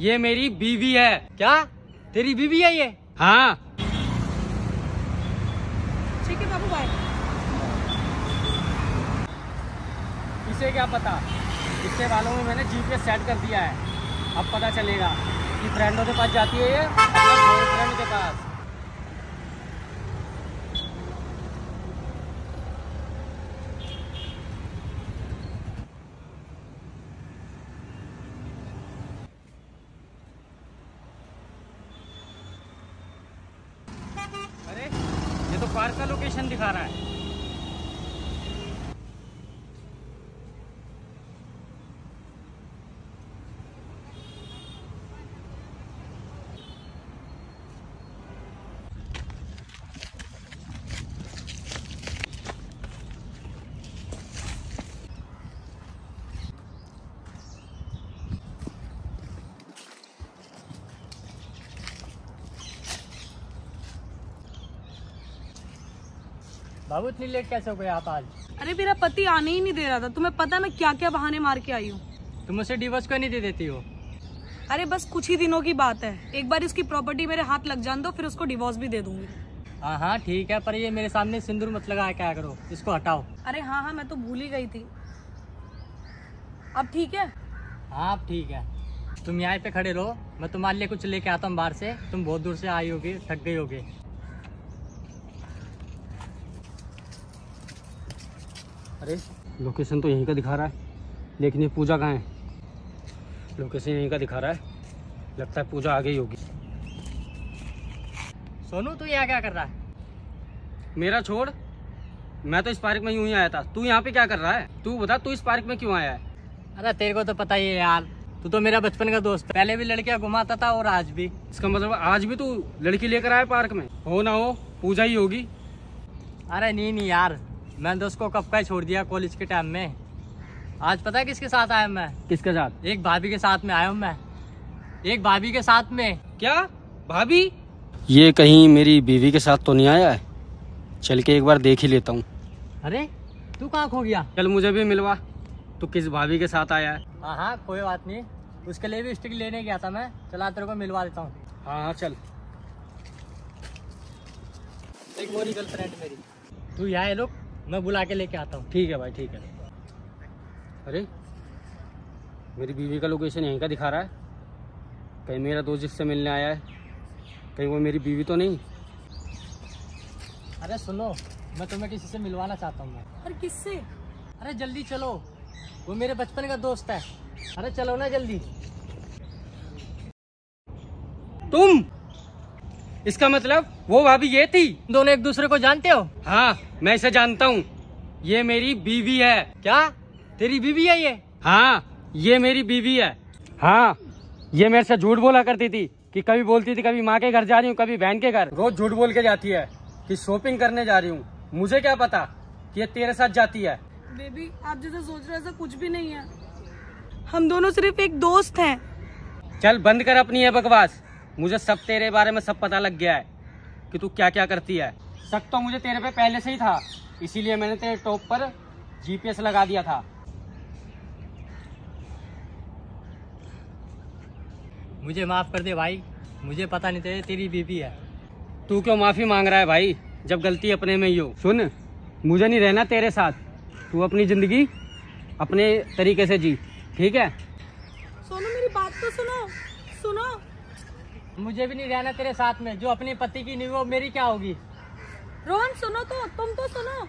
ये मेरी बीवी है। क्या? तेरी बीवी है ये? हाँ। ठीक है बाबू भाई इसे क्या पता? इसके वालों में मैंने जीपीएस सेट कर दिया है। अब पता चलेगा कि फ्रेंडों के पास जाती है ये फ्रेंड के पास। अरे ये तो पार्क का लोकेशन दिखा रहा है। बाबू इतनी लेट कैसे हो गए आप आज? अरे मेरा पति आने ही नहीं दे रहा था। तुम्हें पता मैं क्या क्या बहाने मार के आई हूँ? तुम उसे डिवोर्स क्यों नहीं दे देती हो? अरे बस कुछ ही दिनों की बात है। एक बार इसकी प्रॉपर्टी मेरे हाथ लग जान दो फिर उसको डिवोर्स भी दे दूँगी। हाँ हाँ ठीक है पर ये मेरे सामने सिंदूर मत लगाया क्या करो? इसको हटाओ। अरे हाँ हाँ मैं तो भूल ही गई थी। अब ठीक है? हाँ अब ठीक है। तुम यहाँ पे खड़े रहो। मैं तुम्हारे लिए कुछ लेके आता हूँ बाहर से। तुम बहुत दूर से आई होगी थक गई होगी। अरे लोकेशन तो यहीं का दिखा रहा है लेकिन ये पूजा कहाँ है? लोकेशन यहीं का दिखा रहा है लगता है पूजा आ गई होगी। सोनू तू यहाँ क्या कर रहा है? मेरा छोड़ मैं तो इस पार्क में यूँ ही आया था। तू यहाँ पे क्या कर रहा है? तू बता तू इस पार्क में क्यों आया है? अरे तेरे को तो पता ही है यार तू तो मेरा बचपन का दोस्त है। पहले भी लड़कियाँ घुमाता था और आज भी। इसका मतलब आज भी तू लड़की लेकर आया पार्क में? हो ना हो पूजा ही होगी। अरे नहीं नहीं यार मैंने तो उसको कब का ही छोड़ दिया कॉलेज के टाइम में। आज पता है किसके साथ आया मैं? किसके साथ? एक भाभी के साथ में आया हूँ मैं। एक भाभी के साथ में। क्या? भाभी? ये कहीं मेरी बीवी के साथ तो नहीं आया है? चल के एक बार देख ही लेता हूँ। अरे तू कहाँ खो गया? चल मुझे भी मिलवा। तू किस भाभी के साथ आया है? हाँ हाँ कोई बात नहीं। उसके लिए भी स्टिक लेने गया था मैं। चला तेरे को मिलवा देता हूँ। हाँ हाँ चल। एक मोरी गर्लफ्रेंड मेरी। तू यहाँ है लोग। मैं बुला के लेके आता हूँ। ठीक है भाई ठीक है। अरे मेरी बीवी का लोकेशन यहीं का दिखा रहा है। कहीं मेरा दोस्त जिससे मिलने आया है कहीं वो मेरी बीवी तो नहीं? अरे सुनो मैं तुम्हें किसी से मिलवाना चाहता हूँ। अरे किससे? अरे जल्दी चलो वो मेरे बचपन का दोस्त है। अरे चलो ना जल्दी। तुम? इसका मतलब वो भाभी ये थी। दोनों एक दूसरे को जानते हो? हाँ मैं इसे जानता हूँ। ये मेरी बीवी है। क्या? तेरी बीवी है ये? हाँ ये मेरी बीवी है। हाँ ये मेरे से झूठ बोला करती थी कि कभी बोलती थी कभी माँ के घर जा रही हूँ कभी बहन के घर। रोज झूठ बोल के जाती है कि शॉपिंग करने जा रही हूँ। मुझे क्या पता कि ये तेरे साथ जाती है? बेबी आप जैसा सोच रहे हो ऐसा कुछ भी नहीं है। हम दोनों सिर्फ़ एक दोस्त हैं। चल बंद कर अपनी ये बकवास। मुझे सब तेरे बारे में सब पता लग गया है। कि तू क्या क्या करती है? शक तो मुझे तेरे पे पहले से ही था इसीलिए मैंने तेरे टॉप पर जीपीएस लगा दिया था। मुझे माफ़ कर दे भाई मुझे पता नहीं था तेरी बीबी है। तू क्यों माफ़ी मांग रहा है भाई? जब गलती अपने में ही हो। सुन मुझे नहीं रहना तेरे साथ। तू अपनी ज़िंदगी अपने तरीके से जी ठीक है? सोनू मेरी बात तो सुनो सुनो। मुझे भी नहीं रहना तेरे साथ में, जो अपने पति की नहीं, वो मेरी क्या होगी? रोहन, सुनो तो तुम तो सुनो।